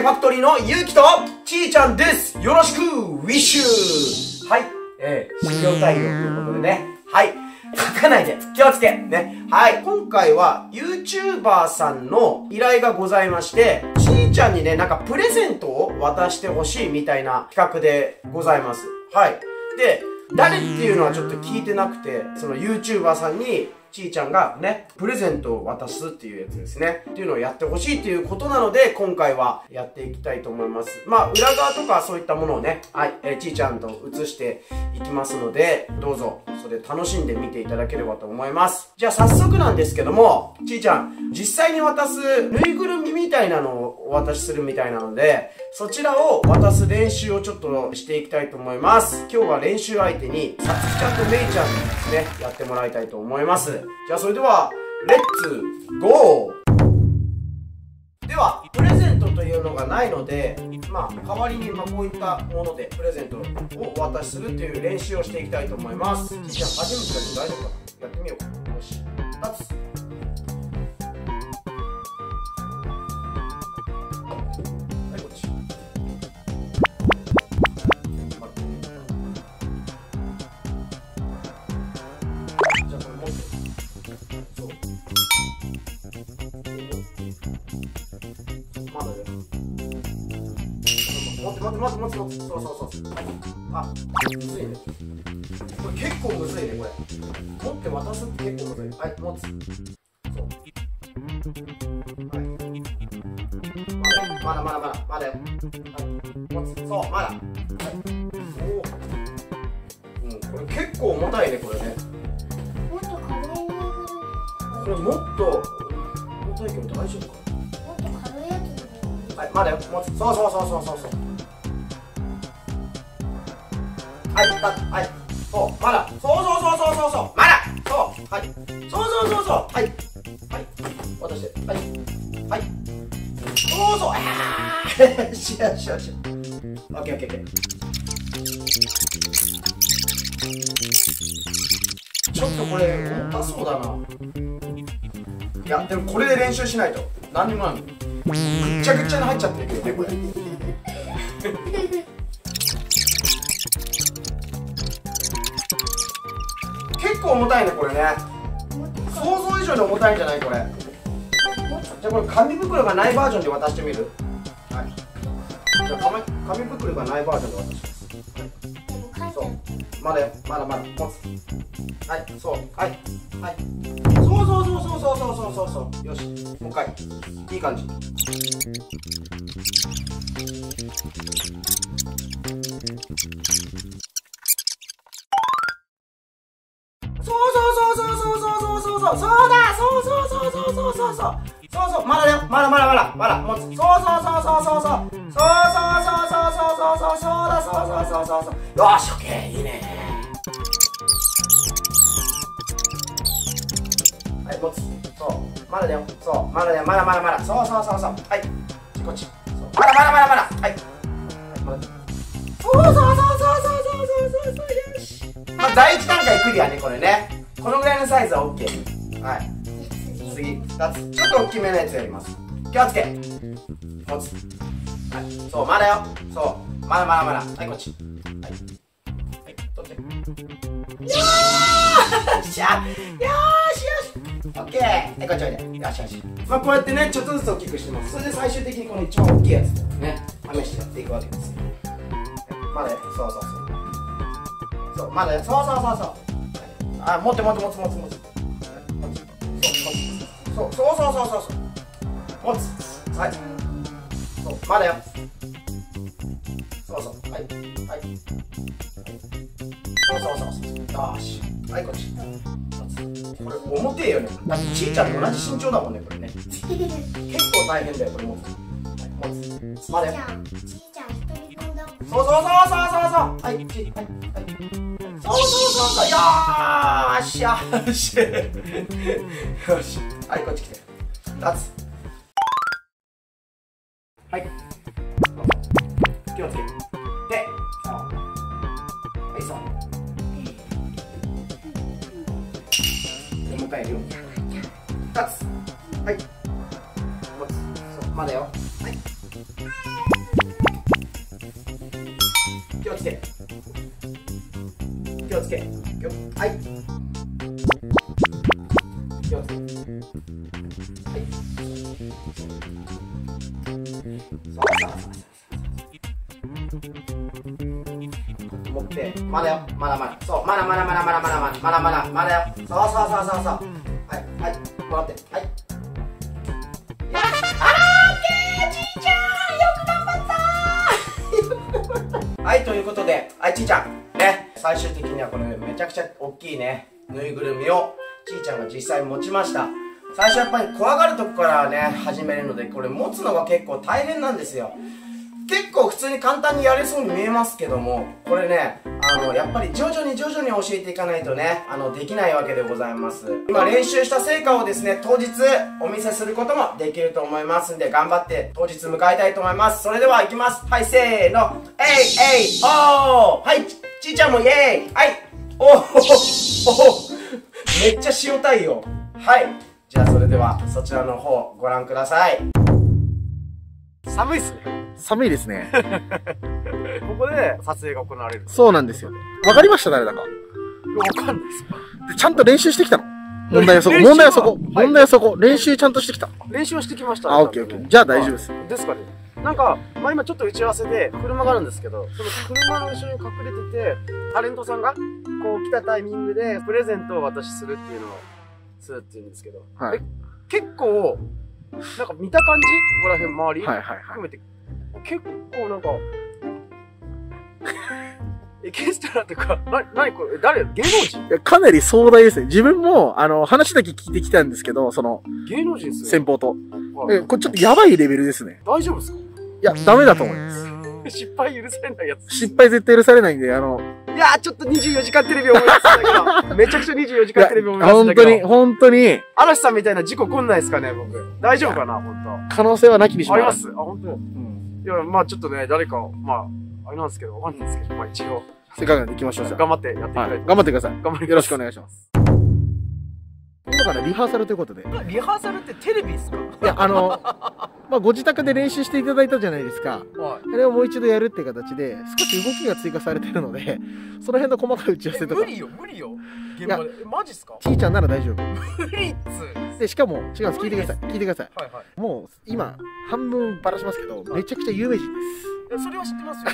ファクトリーのゆうきとちーちゃんですよろしくウィッシュはい、えー、資料対応ということでね。はい。書かないで。気をつけ。ね。はい。今回は YouTuber さんの依頼がございまして、ちーちゃんにね、なんかプレゼントを渡してほしいみたいな企画でございます。はい。で、誰っていうのはちょっと聞いてなくて、その YouTuber さんにちーちゃんがね、プレゼントを渡すっていうやつですね。っていうのをやってほしいっていうことなので、今回はやっていきたいと思います。まあ、裏側とかそういったものをね、はい、えー、ちーちゃんと映していきますので、どうぞ、それ楽しんで見ていただければと思います。じゃあ早速なんですけども、ちーちゃん、実際に渡すぬいぐるみみたいなのをお渡しするみたいなので、そちらを渡す練習をちょっとしていきたいと思います。今日は練習相手に、さつきちゃんとめいちゃんにですね、やってもらいたいと思います。じゃあそれでは、レッツゴーでは、プレゼントというのがないので、まあ、代わりにまこういったものでプレゼントをお渡しするという練習をしていきたいと思います。じゃあ、初めてだけど大丈夫かなやってみよう。よし。立つ。待って待って待って待ってそうそうそうあむずいねこれ結構むずいねこれ持って渡すって結構むずいはい持つそうはいまだまだまだまだよはい。持つそうまだはいおおうんこれ結構重たいねこれねもっと軽いこれもっと重たいけど大丈夫かもっと軽い。やつはいまだよ。持つそうそうそうそうそうそうはいはい。そうまだ。そうそうそうそうそうそう。まだ。そう。はい。そうそうそうそう。はい。はい。渡して。はい。はい。そうそう。ああ よしよしよしオッケーオッケーオッケーちょっとこれ重たそうだな。いやでもこれで練習しないと。何にもない。ぐっちゃぐちゃに入っちゃってるけどねこれ。重たいねこれね。想像以上に重たいんじゃないこれ。じゃあこれ紙袋がないバージョンで渡してみる。はい。じゃあ紙紙袋がないバージョンで渡します、そう。まだよ。まだまだ。持つ。はい。そう。はい。はい。そうそうそうそうそうそうそうそうそう。よし。もう一回。いい感じ。そうそう。そうまだだよ。まだまだまだ。まだもうそうそうそうそうそうそうそうそうそうそうそう。そうそうそうだそうそうそうそうそうよしオッケー。いいね。はい持つ。そう。まだだよ。そう。まだだよ。まだまだまだ。そうそうそうそう。はい。こっち。まだまだまだまだ。はい。そうそうそうそうそうそうそうそう。よし。まあ第一段階クリアねこれね。このぐらいのサイズは OK はい。2つ。ちょっと大きめのやつやります。気をつけ。持つはい。そうまだよ。そう。まだまだまだはいこっち。はい。はい取って。よーし。ゃよーしよし。オッケー。はいこっちおいで。よしよし。まあこうやってねちょっとずつ大きくしてます。それで最終的にこの一番大きいやつね。試してやっていくわけです。まだよそうそうそう。そうまだよそうそうそうそう。あ持って持って持つ持つ持つそうそうそうそうそうそう。持つはい。そうまだよ。そうそうはいはい。そうそうそうそう。よし。はいこっち。これ重てえよね。だってちいちゃんと同じ身長だもんねこれね。結構大変だよこれ持つ、はい、持つ。まだよ。ちいちゃん一人分だそうそうそうそうそうそう。はいち。はいはい。そうそうそうそう。よーしよし。よし。はいこっち来て。立つ。はい。気をつけるで3はい3でもう一回やるよ。立つ。はい。持つ。まだよ。はい。気をつけ。気をつけ。はい。まだよ。まだまだ。そう。まだまだまだまだまだまだ。まだまだ。まだよ。そうそうそうそうそう。はい。はい。もらって。はい。あーオッケー。ちいちゃんよく頑張ったはいということで。はいちいちゃん。ね。最終的にはこれめちゃくちゃ大きいね。ぬいぐるみをちいちゃんが実際持ちました。最初やっぱり怖がるとこからね始めるのでこれ持つのが結構大変なんですよ。結構普通に簡単にやれそうに見えますけどもこれねあのやっぱり徐々に徐々に教えていかないとねあのできないわけでございます。今練習した成果をですね当日お見せすることもできると思いますんで頑張って当日迎えたいと思います。それではいきます。はいせーの。えいえいおー。はいちちいちゃんもイエーイ。はい。おーおー。めっちゃ塩対応。はい。じゃあそれではそちらの方ご覧ください。寒いっすね寒いですね。ここで撮影が行われるそうなんですよ。わかりました、誰だか。わかんないですでちゃんと練習してきたの。問題はそこ。問題はそこ。はい問題はそこ。練習ちゃんとしてきた。練習はしてきましたあ、オッケーオッケー。じゃあ大丈夫です。ですかねなんか、まあ、今ちょっと打ち合わせで車があるんですけどその車の後ろに隠れててタレントさんがこう来たタイミングでプレゼントを渡しするっていうのをするっていうんですけど、はいえ結構なんか見た感じ？ここら辺周り、はいはいはい含。めて結構なんか エキストラとかな何これ？え誰？芸能人？いやかなり壮大ですね。自分も、あの、話だけ聞いてきたんですけど、その、芸能人っすよ先方と。はいえ、これちょっとやばいレベルですね。大丈夫ですか？いや、ダメだと思います。失敗許されないやつ失敗絶対許されないんで、あの、いやー、ちょっと24時間テレビ思い出すんだけど、めちゃくちゃ24時間テレビ思い出すんだけど、本当に、本当に、嵐さんみたいな事故来んないですかね、僕。大丈夫かな、本可能性はなきにし当。もあります？あ、本当？うん。いや、まあちょっとね、誰か、まあ、あれなんですけど、わかんないですけど、まあ一応、せっかくで行きましょう。頑張ってやっていきたあはい頑張ってください。頑張りよろしくお願いします。今からリハーサルということで。いリハーサルってテレビですか？や、あの、まあ、ご自宅で練習していただいたじゃないですか。はあれをもう一度やるっていう形で、少し動きが追加されてるので、その辺の細かい打ち合わせとか無。理よ、無理よ。現場で。え、マジっすか？ちーちゃんなら大丈夫。無理っつ。で、しかも、違うんです。聞いてください。聞いてください。はいはい。もう、今、半分ばらしますけど、めちゃくちゃ有名人です。えそれは知ってますよ。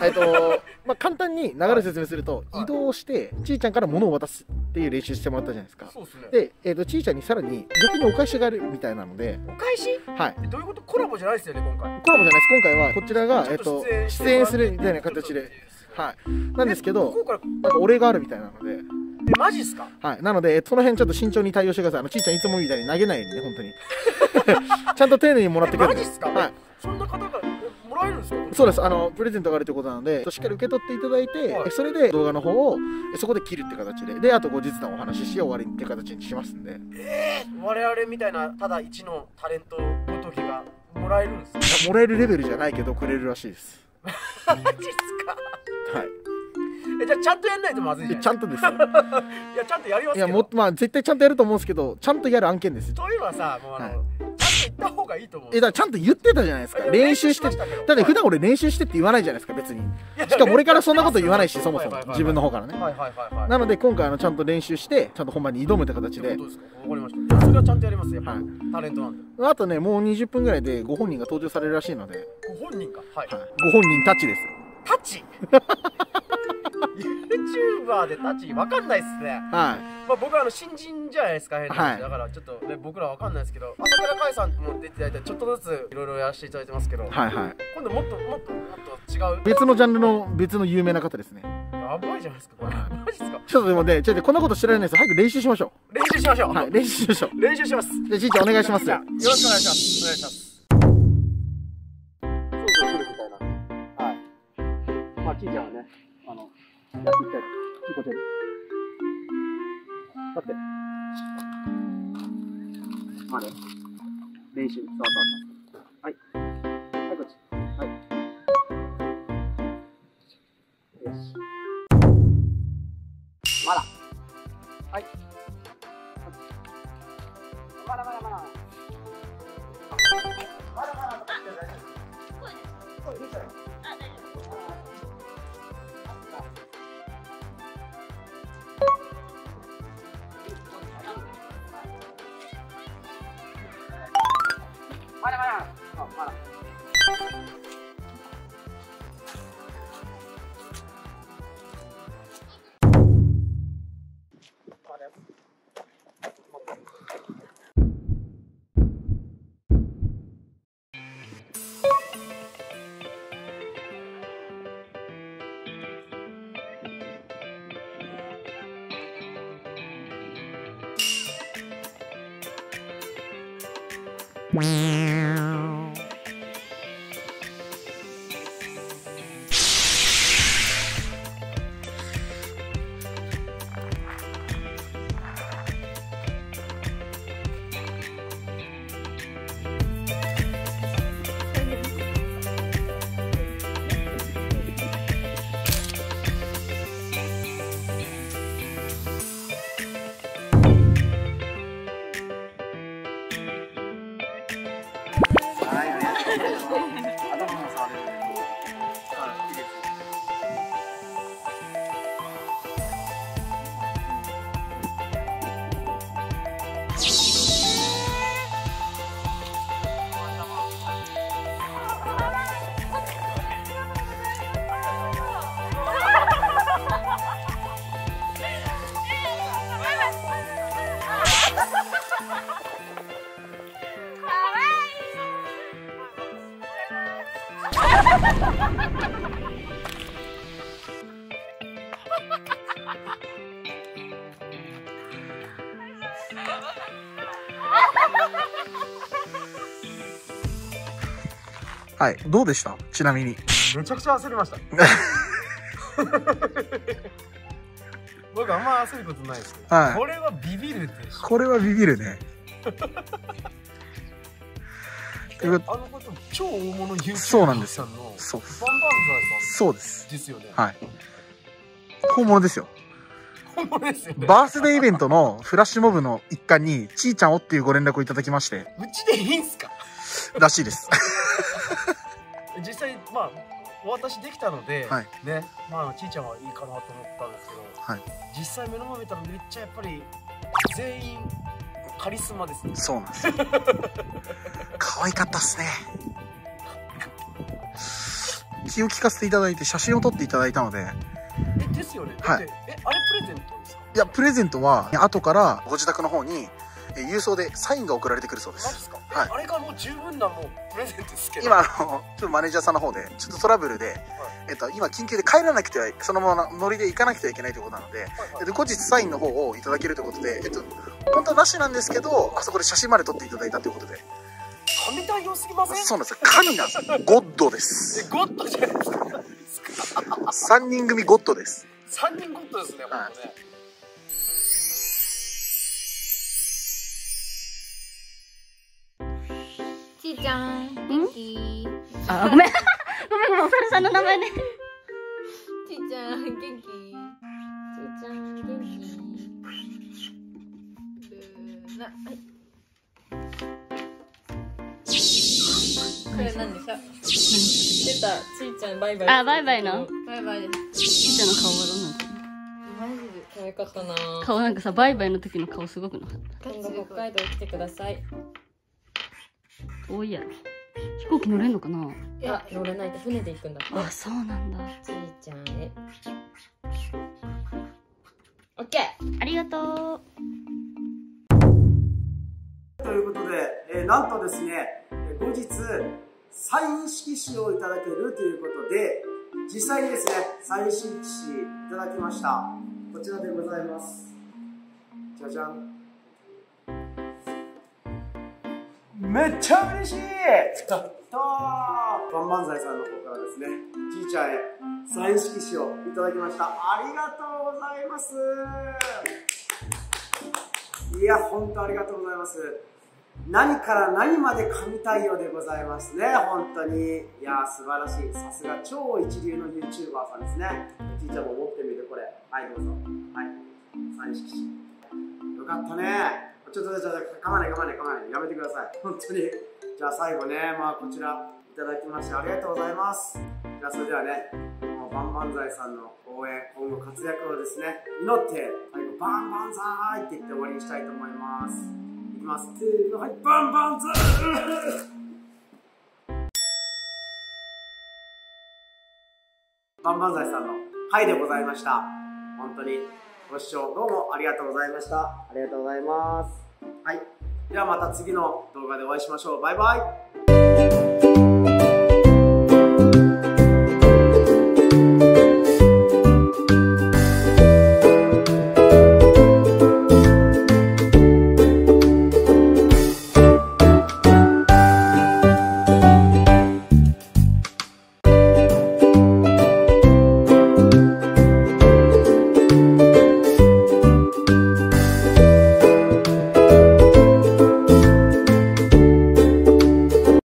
えっと、まあ、簡単に流れ説明すると、はい移動して、ちーちゃんから物を渡すっていう練習してもらったじゃないですか。そうっすね。で、えっと、ちーちゃんにさらに逆にお返しがあるみたいなので、お返し？はい。えどういうこと？コラボじゃないですよね、今回。コラボじゃないです。今回はこちらが、えっと出演するみたいな形で、はい。なんですけどなんかお礼があるみたいなので、え、マジっすか？はい。なので、えその辺ちょっと慎重に対応してください。あの、ちーちゃんいつもみたいに投げないようにね、本当に。ちゃんと丁寧にもらってくれるえマジっすか？はい。そんな方がえもらえるんですか？そうです。あの、プレゼントがあるということなので、しっかり受け取っていただいて、はいえそれで動画の方を、えそこで切るって形で、で、あと後日談お話しして終わりって形にしますんで、我々みたいなただ一のタレントごときがもらえるんですか？もらえるレベルじゃないけど、くれるらしいです。マジっすか？はい。えじゃあちゃんとやんないとまずいじゃちゃんとです。よ。いやちゃんとやりますいや、もまあ、絶対ちゃんとやると思うんですけど、ちゃんとやる案件です。というのはさもうあの、はい。ちゃんと言った方がいいと思う。え、だからちゃんと言ってたじゃないですか。練習してだって普段俺練習してって言わないじゃないですか、別に。しかも俺からそんなこと言わないし、そもそも。自分の方からね。はいはいはいはい。なので今回あのちゃんと練習して、ちゃんと本番に挑むって形で。どう、ですか？わかりました。それはちゃんとやりますよ、やっぱはい。タレントなんで。あとね、もう20分ぐらいでご本人が登場されるらしいので、ご本人か。はい、はい、ご本人たちです。タチ YouTuber でタチわかんないっすねはまあ、僕はあの新人じゃないですか、変な話はいだからちょっと、ね、僕らわかんないですけど朝倉海さんも出ていただいてちょっとずついろいろやらせていただいてますけど、い。はいはい。今度もっともっともっと違う別のジャンルの別の有名な方ですね。やばいじゃないですかこれはいマジですか？ちょっとでもね、ちょっとこんなこと知らないです早く練習しましょ練習しましょう、う。はい、練習しましょう。練習しますじゃあ、ちいちゃんお願いします。よろしくお願いしますお願いしますそうそうそうはい。はい。こっちはい。よしまだはい。まだまだまだはい。どうでした？ちなみに。めちゃくちゃ焦りました。僕あんま焦ることないですけど、はいこれはビビるでしょ。これはビビるね。あのこと超大物 YouTuber そうなんですよそうバンバンザイそうですさん。ですよね。はい。本物ですよ。本物ですよね。バースデーイベントのフラッシュモブの一環に、ちーちゃんをっていうご連絡をいただきまして、うちでいいんすか？らしいです。実際まあお渡しできたので、はい。ねまあちーちゃんはいいかなと思ったんですけど、はい。実際目の前見たらめっちゃやっぱり全員カリスマですね。そうなんですよ。可愛かったっすね。気を利かせていただいて写真を撮っていただいたので、えですよね。だはい。えあれプレゼントですか？いや、プレゼントは後からご自宅の方にえ郵送でサインが送られてくるそうです。はいえあれがもう十分なもうプレゼントですけど今、あの、ちょっとマネージャーさんの方で、ちょっとトラブルで、えっと、今緊急で帰らなくては、そのまま乗りで行かなくてはいけないということなので、はいはいえっと、後日サインの方をいただけるということで、えっと、本当はなしなんですけど、あそこで写真まで撮っていただいたということで、神対応すぎません？そうなんですよ。神なんですよ。ゴッドでえす。ゴッドじゃないですか3人組ゴッドです。3人ゴッドですね、はいちーちゃん。元気？あ、ごめん。ごめんごめん、お猿さんの名前ね。ちーちゃん元気？ちーちゃん元気？ルーナはい。これ何でしょ出たちーちゃんバイバイ。あ、バイバイの？バイバイ。ですちーちゃんの顔はどうなってるマジで可愛かったな。顔なんかさ、バイバイの時の顔すごくなかっ今度北海道来てくださいた。遠いやろ。飛行機乗れんのかな？いや乗れないって船で行くんだってあ、そうなんだ。ちーちゃんへオッケーありがとう。ということで、えーなんとですね、えー後日、サイン色紙をいただけるということで、実際にですね、サイン色紙いただきました。こちらでございます。じゃじゃん。めっちゃ嬉しいやったーバンバンザイさんの方からですね、ちーちゃんへサイン色紙をいただきました。ありがとうございます。いや、本当ありがとうございます。何から何まで神対応でございますね、本当に。いや、素晴らしい。さすが超一流の YouTuber さんですね。ちーちゃんも持ってみる、これ。はい、どうぞ。はい。サイン色紙。よかったね。ちょっと、ちょっと、かまない、かまない、かまない。やめてください。本当に。じゃあ最後ね、まあこちら、いただきましてありがとうございます。じゃあそれではね、もうバンバンザイさんの応援、今後活躍をですね、祈って、最後、バンバンザーイって言って終わりにしたいと思います。いきます。せーの、はい、バンバンザーバンバンザイさんの回でございました。本当にご視聴どうもありがとうございました。ありがとうございます。はい。ではまた次の動画でお会いしましょう。バイバイ。